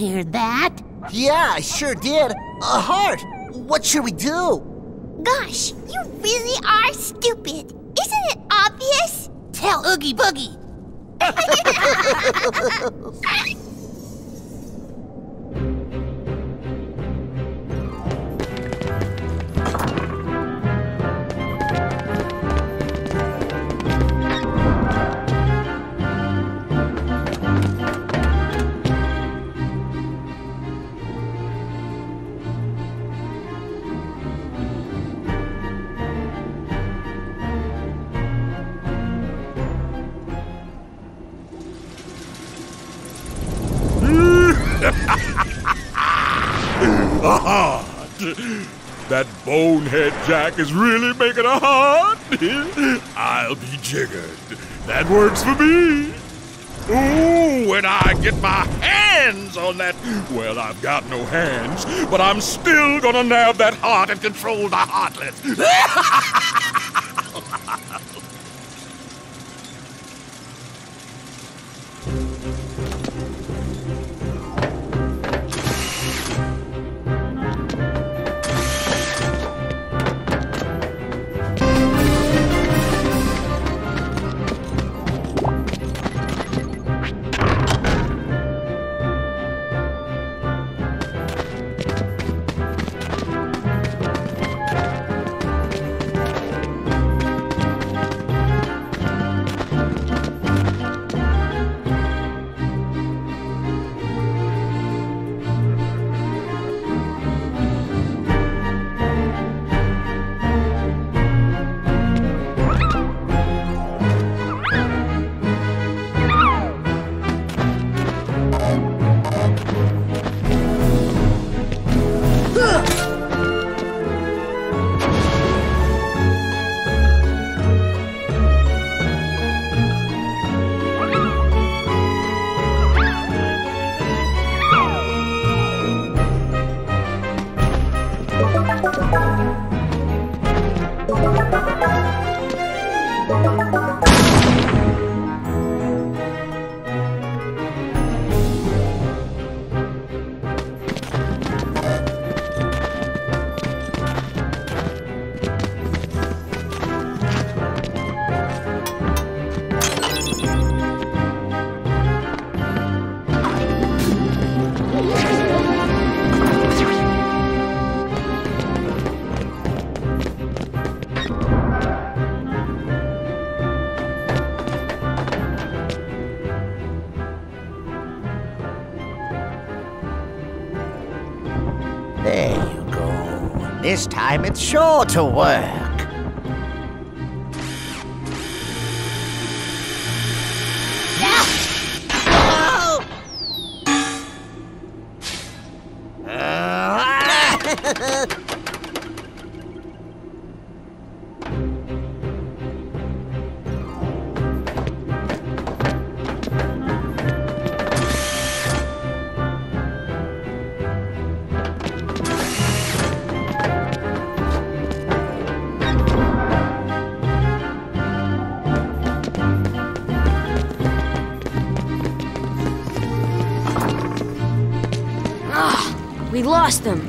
hear that? Yeah, I sure did. A heart. What should we do? Gosh, you really are stupid. Isn't it obvious? Tell Oogie Boogie. That bonehead Jack is really making a heart. I'll be jiggered. That works for me. Ooh, when I get my hands on that. Well, I've got no hands, but I'm still gonna nab that heart and control the heartless. time it's sure to work. trust them.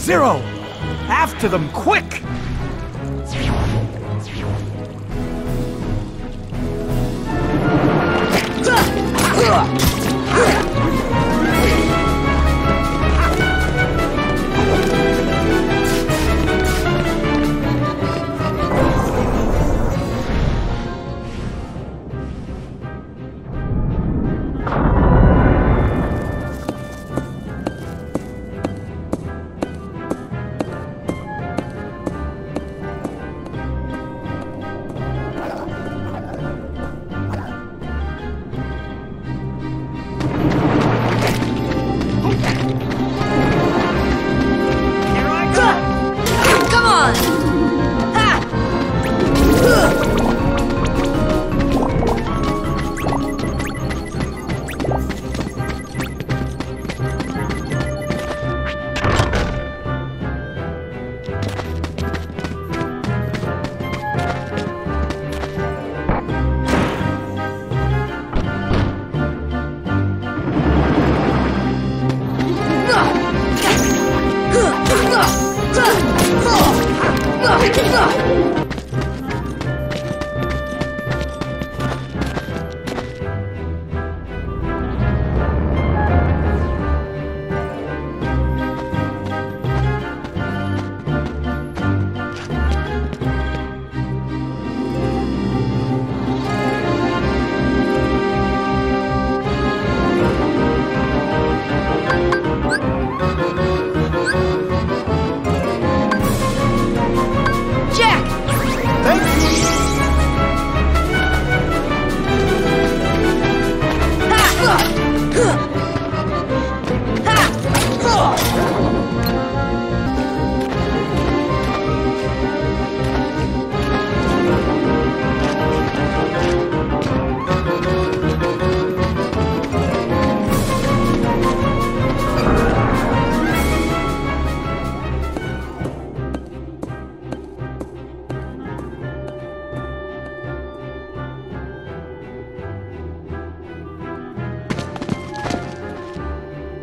Zero! After them, quick! Ugh!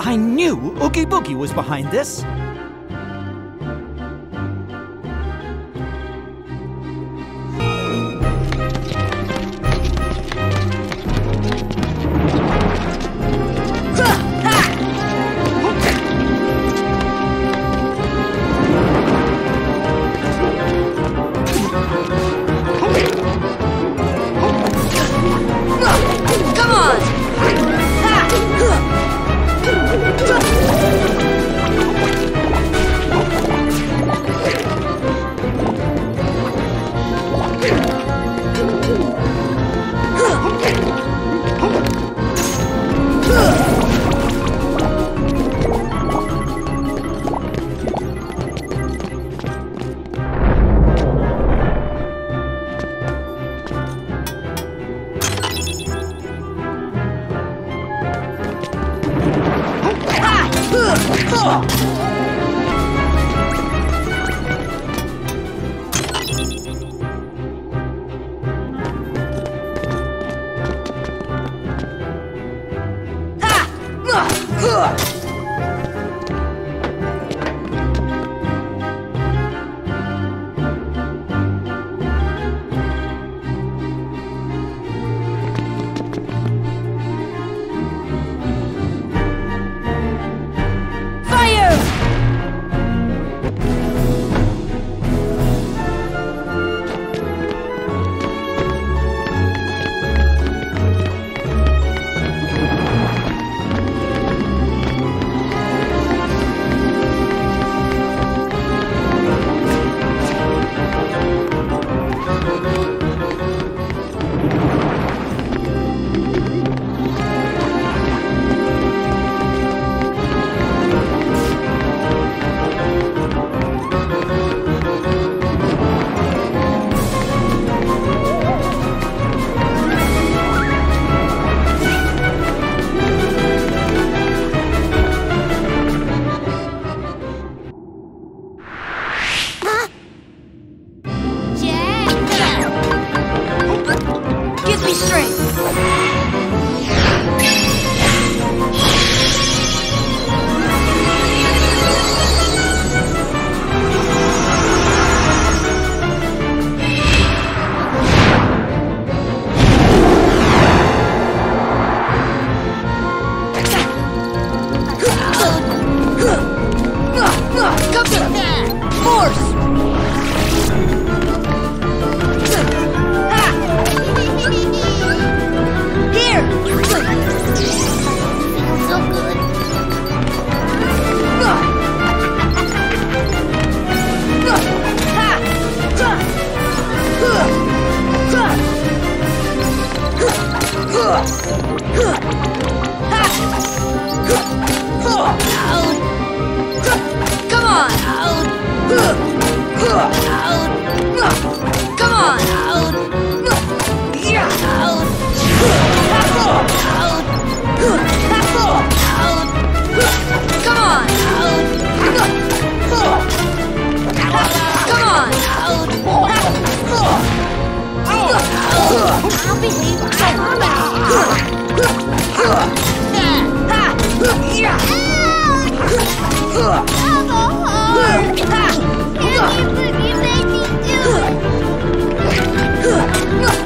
I knew Oogie Boogie was behind this.